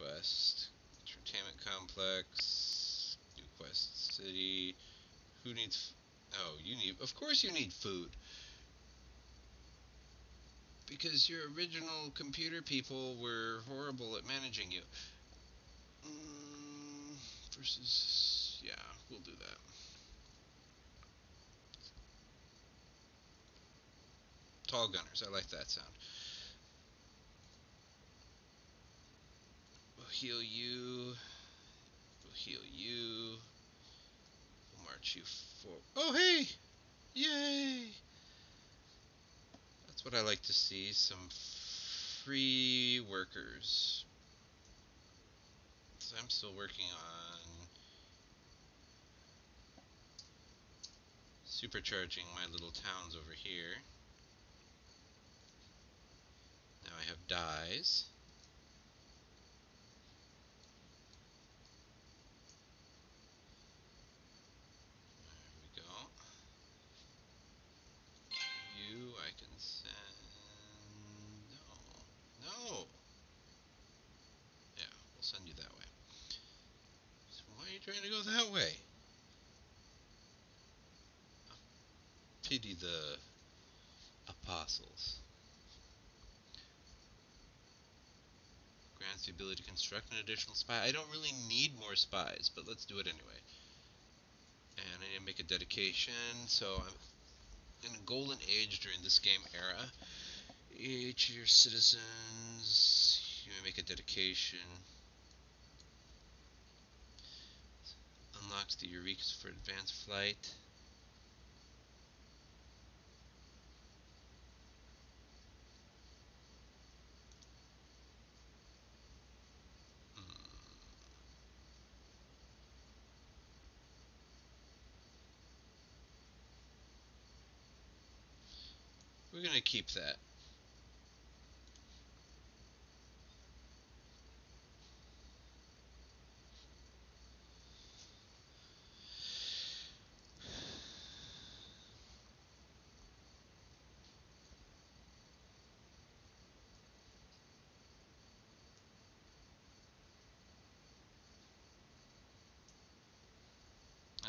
quest. Entertainment complex. New quest city. Who needs? Oh, you need. Of course, you need food. Because your original computer people were horrible at managing you. Mm, versus. Yeah, we'll do that. Tall gunners. I like that sound. Heal you. We'll heal you. We'll march you forward. Oh, hey! Yay! That's what I like to see. Some free workers. So I'm still working on supercharging my little towns over here. Now I have dyes. There we go. You I can send... No. No! Yeah, we'll send you that way. So to go that way? Pity the apostles. Grants the ability to construct an additional spy. I don't really need more spies, but let's do it anyway. And I need to make a dedication, so I'm in a golden age during this game era. Each of your citizens, you may make a dedication. Unlocks the Eurekas for advanced flight. Hmm. We're going to keep that.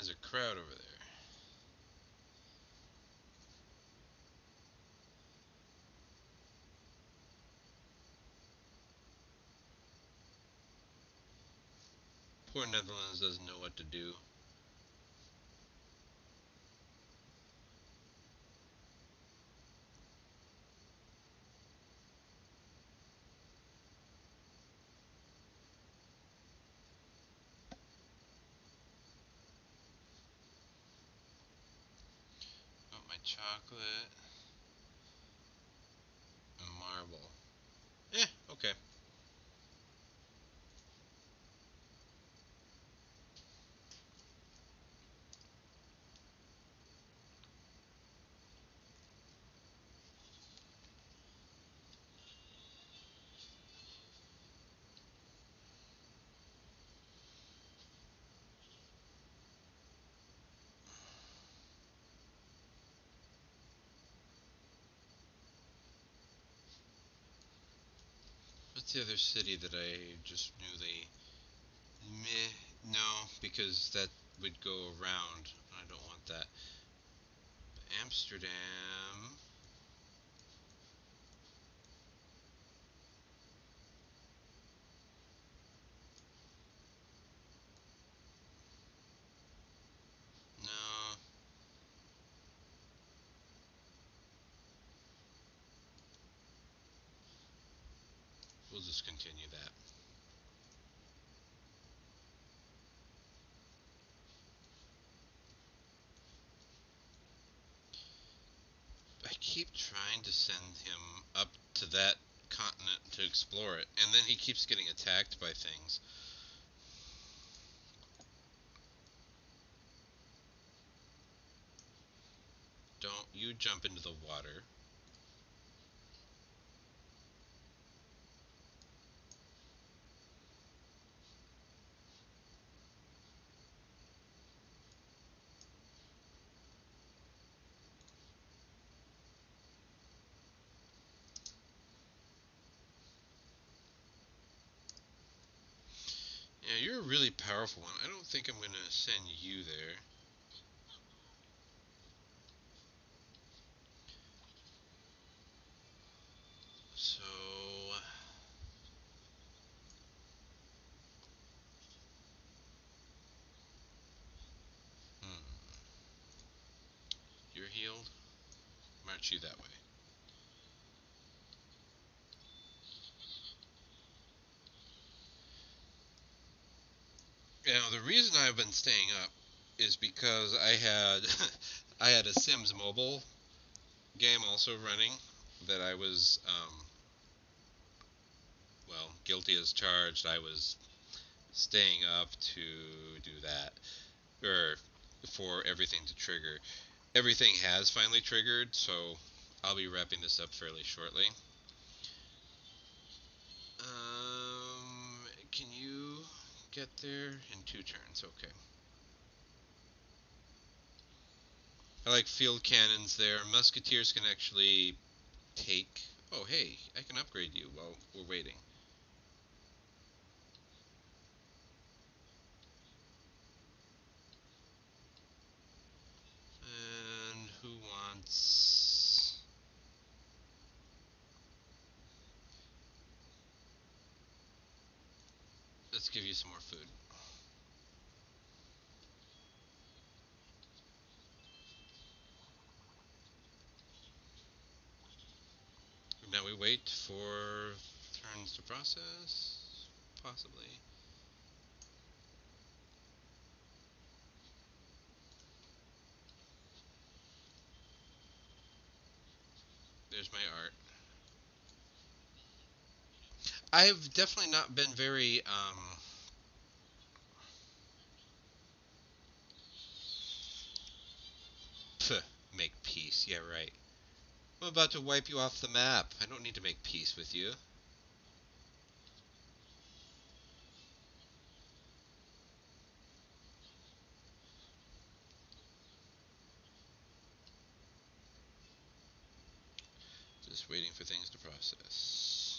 There's a crowd over there. Poor um, Netherlands doesn't know what to do. Got my chocolate and marble. Eh, okay. What's the other city that I just knew they meh no because that would go around. I don't want that. Amsterdam. No. We'll just continue that. I keep trying to send him up to that continent to explore it, and then he keeps getting attacked by things. Don't you jump into the water. You're a really powerful one. I don't think I'm going to send you there. So... Hmm. You're healed? March you that way. Now, the reason I've been staying up is because I had I had a Sims mobile game also running that I was um, well guilty as charged. I was staying up to do that or for everything to trigger. Everything has finally triggered, so I'll be wrapping this up fairly shortly. Get there in two turns? Okay. I like field cannons there. Musketeers can actually take... Oh, hey, I can upgrade you while we're waiting. And who wants... Let's give you some more food. Now we wait for turns to process, possibly. There's my art. I've definitely not been very um, make Yeah, right. I'm about to wipe you off the map. I don't need to make peace with you. Just waiting for things to process.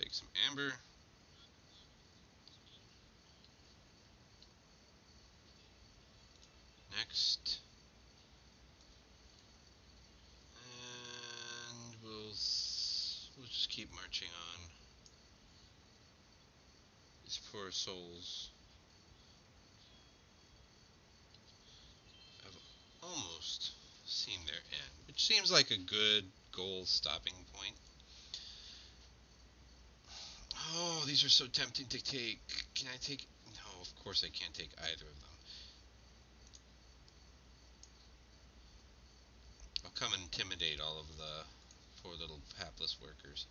Take some amber. Next. And we'll we'll just keep marching on. These poor souls. have almost seen their end, which seems like a good goal stopping point. Oh, these are so tempting to take. Can I take... No, of course I can't take either of them. I'll come and intimidate all of the poor little hapless workers.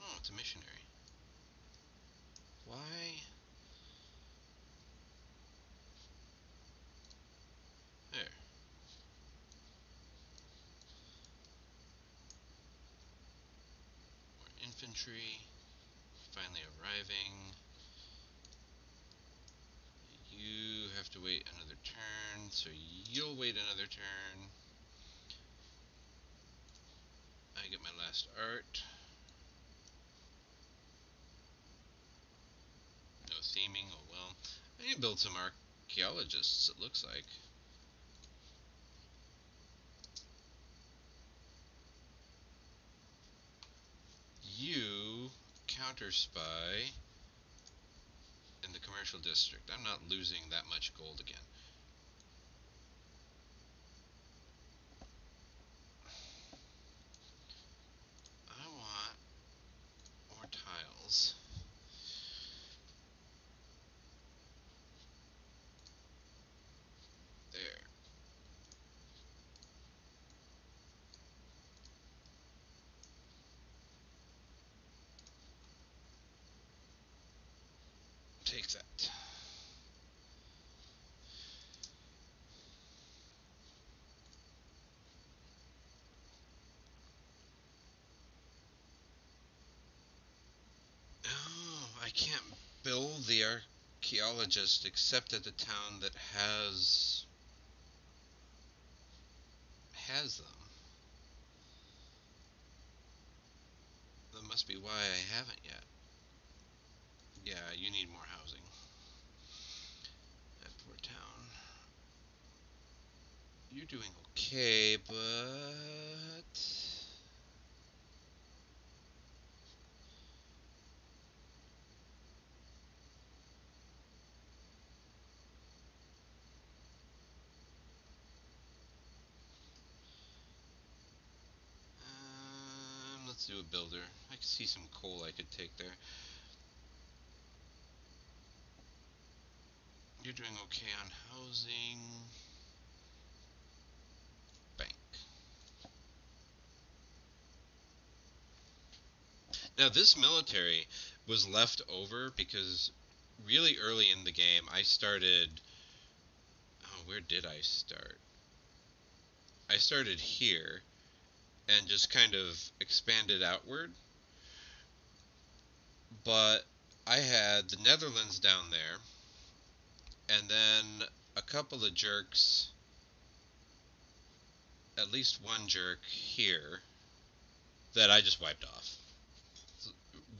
Oh, it's a missionary. Why? There. Infantry. Finally arriving. You have to wait another turn, so you'll wait another turn. I get my last art. No theming. Oh well. I can build some archaeologists, it looks like. You counter spy in the commercial district. I'm not losing that much gold again. I want more tiles. Can't build the archaeologist except at the town that has has them. That must be why I haven't yet. Yeah, you need more housing. At Port Town. You're doing okay, but... Um, do a builder. I can see some coal I could take there. You're doing okay on housing. Bank. Now, this military was left over because really early in the game I started. Oh, where did I start? I started here and just kind of expanded outward. But I had the Netherlands down there and then a couple of jerks, at least one jerk here, that I just wiped off.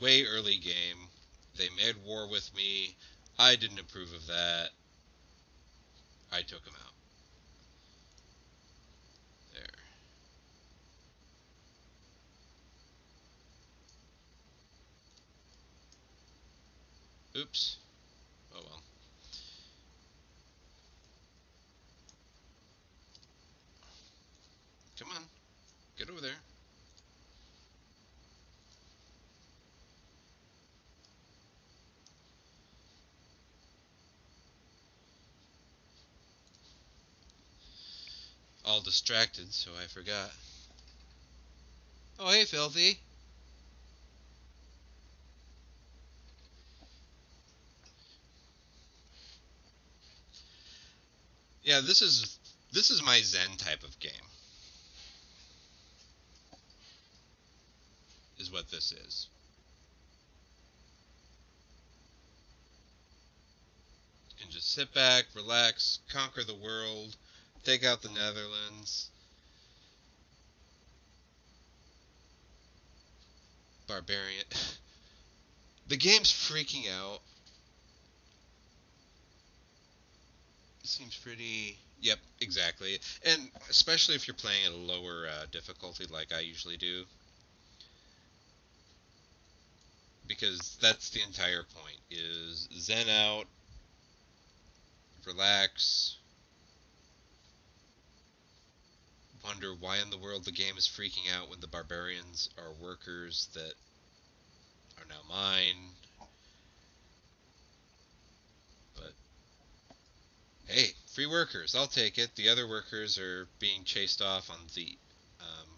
Way early game, they made war with me. I didn't approve of that. I took them out. There. Oops. Oh well. Come on. Get over there. All distracted, so I forgot. Oh, hey, Filthy. Yeah, this is this is my Zen type of game. is what this is. Can just sit back, relax, conquer the world, take out the Netherlands. Barbarian. the game's freaking out. Seems pretty. Yep, exactly. And especially if you're playing at a lower uh, difficulty like I usually do. because that's the entire point is zen out relax wonder why in the world the game is freaking out when the barbarians are workers that are now mine but hey free workers i'll take it the other workers are being chased off on the um,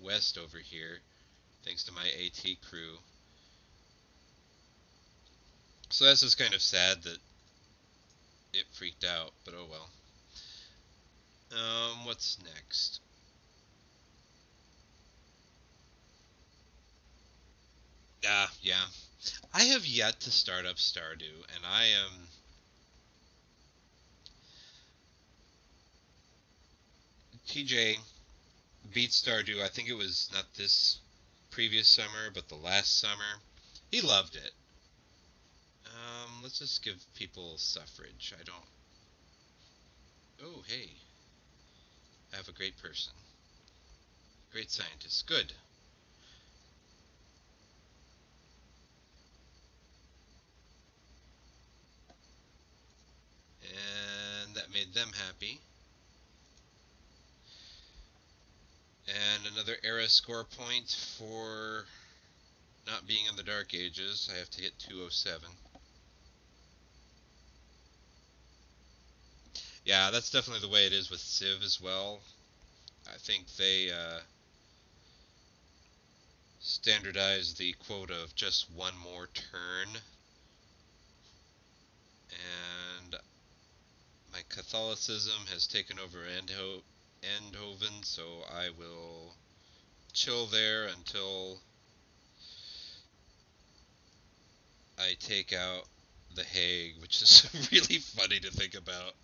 west over here thanks to my at crew so that's just kind of sad that it freaked out, but oh well. Um, what's next? Ah, yeah. I have yet to start up Stardew, and I am... TJ beat Stardew, I think it was not this previous summer, but the last summer. He loved it. Um, let's just give people suffrage. I don't... Oh, hey. I have a great person. Great scientist. Good. And that made them happy. And another era score point for not being in the Dark Ages. I have to hit 207. Yeah, that's definitely the way it is with Civ as well. I think they uh, standardize the quota of just one more turn. And my Catholicism has taken over Endho Eindhoven, so I will chill there until I take out the Hague, which is really funny to think about.